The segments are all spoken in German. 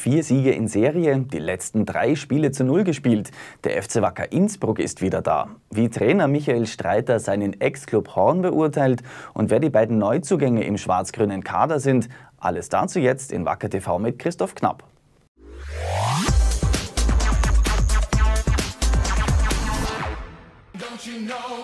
Vier Siege in Serie, die letzten drei Spiele zu Null gespielt. Der FC Wacker Innsbruck ist wieder da. Wie Trainer Michael Streiter seinen Ex-Club Horn beurteilt und wer die beiden Neuzugänge im schwarz-grünen Kader sind, alles dazu jetzt in Wacker TV mit Christoph Knapp. Don't you know,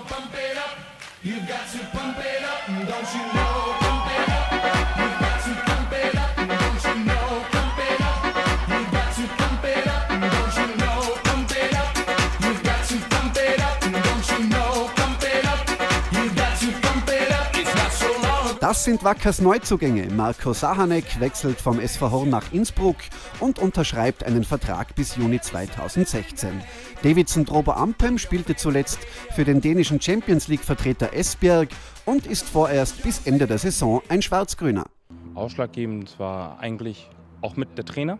Das sind Wackers Neuzugänge. Marco Sahanek wechselt vom SV Horn nach Innsbruck und unterschreibt einen Vertrag bis Juni 2016. Davidson Drober Ampem spielte zuletzt für den dänischen Champions League-Vertreter Esbjerg und ist vorerst bis Ende der Saison ein Schwarz-Grüner. Ausschlaggebend war eigentlich auch mit der Trainer.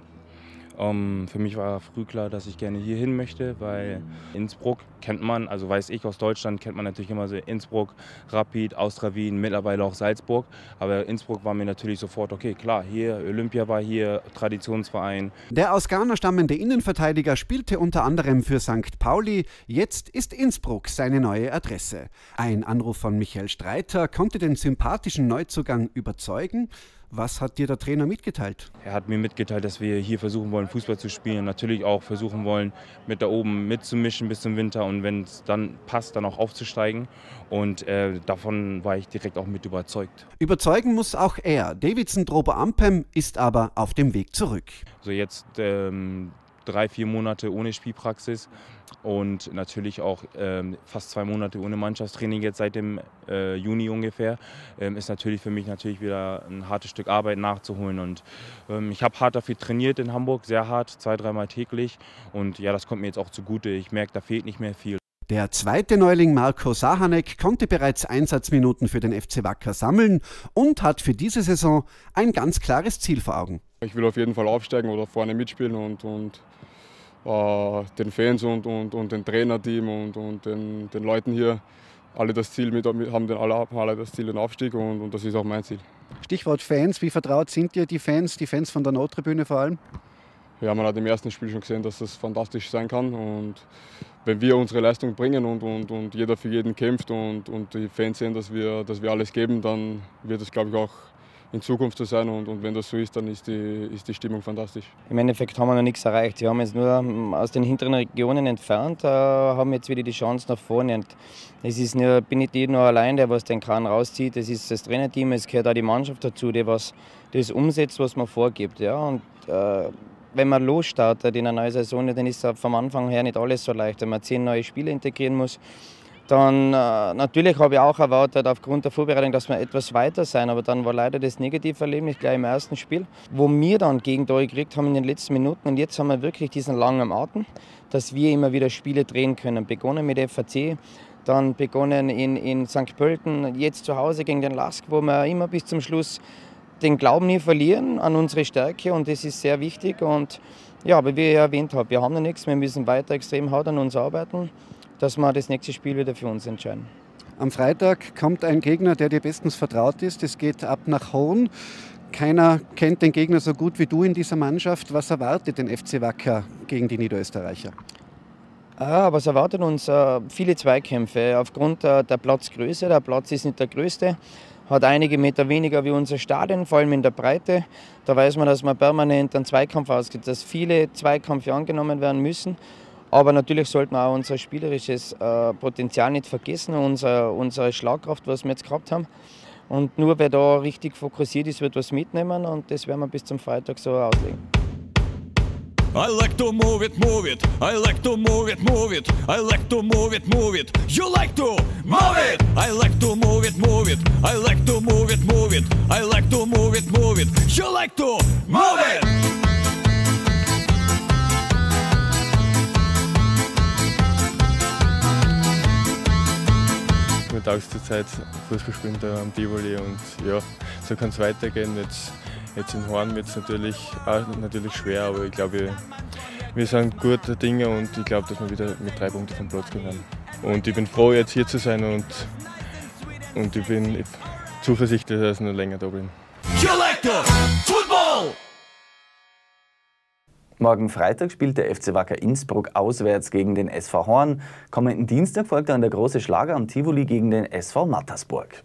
Um, ähm, für mich war früh klar, dass ich gerne hier hin möchte, weil Innsbruck kennt man, also weiß ich aus Deutschland, kennt man natürlich immer so Innsbruck, Rapid, Austria Wien, mittlerweile auch Salzburg. Aber Innsbruck war mir natürlich sofort, okay, klar, hier, Olympia war hier, Traditionsverein. Der aus Ghana stammende Innenverteidiger spielte unter anderem für St. Pauli. Jetzt ist Innsbruck seine neue Adresse. Ein Anruf von Michael Streiter konnte den sympathischen Neuzugang überzeugen. Was hat dir der Trainer mitgeteilt? Er hat mir mitgeteilt, dass wir hier versuchen wollen, Fußball zu spielen. Natürlich auch versuchen wollen, mit da oben mitzumischen bis zum Winter und wenn es dann passt, dann auch aufzusteigen. Und äh, davon war ich direkt auch mit überzeugt. Überzeugen muss auch er. Davidson Drober Ampem ist aber auf dem Weg zurück. So jetzt ähm, drei, vier Monate ohne Spielpraxis und natürlich auch ähm, fast zwei Monate ohne Mannschaftstraining jetzt seit dem äh, Juni ungefähr, ähm, ist natürlich für mich natürlich wieder ein hartes Stück Arbeit nachzuholen. Und ähm, ich habe hart dafür trainiert in Hamburg, sehr hart, zwei, dreimal täglich. Und ja, das kommt mir jetzt auch zugute. Ich merke, da fehlt nicht mehr viel. Der zweite Neuling Marco Sahanek konnte bereits Einsatzminuten für den FC Wacker sammeln und hat für diese Saison ein ganz klares Ziel vor Augen. Ich will auf jeden Fall aufsteigen oder vorne mitspielen und, und äh, den Fans und, und, und dem Trainerteam und, und den, den Leuten hier alle das Ziel mit, haben den alle, alle das Ziel den Aufstieg und, und das ist auch mein Ziel. Stichwort Fans, wie vertraut sind dir die Fans, die Fans von der Nordtribüne vor allem? Ja, man hat im ersten Spiel schon gesehen, dass das fantastisch sein kann. Und wenn wir unsere Leistung bringen und, und, und jeder für jeden kämpft und, und die Fans sehen, dass wir, dass wir alles geben, dann wird es, glaube ich, auch in Zukunft zu sein. Und, und wenn das so ist, dann ist die, ist die Stimmung fantastisch. Im Endeffekt haben wir noch nichts erreicht. Wir haben jetzt nur ähm, aus den hinteren Regionen entfernt, äh, haben jetzt wieder die Chance nach vorne. Und es ist nur, bin nicht nur allein, der was den Kran rauszieht. Es ist das Trainerteam, es gehört auch die Mannschaft dazu, die was das umsetzt, was man vorgibt. Ja? Und, äh, wenn man losstartet in einer neuen Saison, dann ist es vom Anfang her nicht alles so leicht. Wenn man zehn neue Spiele integrieren muss, dann äh, natürlich habe ich auch erwartet aufgrund der Vorbereitung, dass wir etwas weiter sein, aber dann war leider das negative Erlebnis gleich im ersten Spiel, wo wir dann Gegentore gekriegt haben in den letzten Minuten und jetzt haben wir wirklich diesen langen Atem, dass wir immer wieder Spiele drehen können. Begonnen mit FAC, dann begonnen in, in St. Pölten, jetzt zu Hause gegen den Lask, wo wir immer bis zum Schluss den Glauben nie verlieren an unsere Stärke und das ist sehr wichtig und ja, aber wie ich erwähnt habe, wir haben noch nichts, wir müssen weiter extrem hart an uns arbeiten dass wir das nächste Spiel wieder für uns entscheiden. Am Freitag kommt ein Gegner, der dir bestens vertraut ist. Es geht ab nach Horn. Keiner kennt den Gegner so gut wie du in dieser Mannschaft. Was erwartet den FC Wacker gegen die Niederösterreicher? Ah, was erwartet uns? Äh, viele Zweikämpfe. Aufgrund der Platzgröße, der Platz ist nicht der größte, hat einige Meter weniger wie unser Stadion, vor allem in der Breite. Da weiß man, dass man permanent einen Zweikampf ausgeht, dass viele Zweikämpfe angenommen werden müssen. Aber natürlich sollten wir auch unser spielerisches äh, Potenzial nicht vergessen, unser, unsere Schlagkraft, was wir jetzt gehabt haben. Und nur wer da richtig fokussiert ist, wird was mitnehmen und das werden wir bis zum Freitag so auslegen. I like to move it, move it. I like to move it, move it. I like to move it, move it. You like to move it. I like to move it, move it. I like to move it, move it. I like to move it, move it. You like to move it. Mittagszeit Fußball spielen da am Tivoli und ja, so kann es weitergehen. Jetzt, jetzt in Horn wird es natürlich, natürlich schwer, aber ich glaube, wir, wir sind gute Dinge und ich glaube, dass wir wieder mit drei Punkten vom Platz gehen Und ich bin froh, jetzt hier zu sein und, und ich bin zuversichtlich, dass ich noch länger da bin. Morgen Freitag spielt der FC Wacker Innsbruck auswärts gegen den SV Horn. Kommenden Dienstag folgt dann der große Schlager am Tivoli gegen den SV Mattersburg.